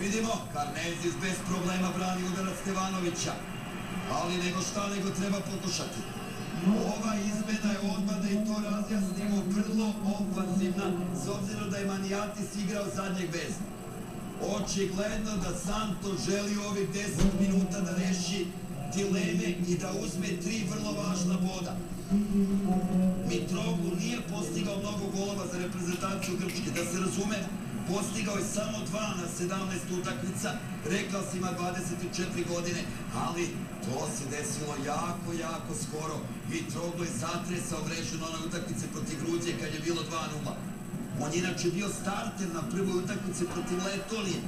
Vidimo, Karnezis bez problema brani udarac Stevanovića. Ali nego šta nego treba pokušati. Ova izmena je odmah da i to razjasnimo vrlo ofanzivna, s obzirom da je Manijatis igrao zadnjeg veza. Očigledno da Santo želi ovih 10 minuta da reši dileme i da uzme tri vrlo važna boda. Mitroglou nije postigao mnogo golova za reprezentaciju Grčke, da se razume, postigao je samo dva na 17 utakmica, rekao si ima 24 godine, ali to se desilo jako, jako skoro. Mitroglou je zatresao mrežu na onoj utakmici protiv Gruzije kad je bilo 2-0. On je inače bio starter na prvoj utakmici protiv Letonije,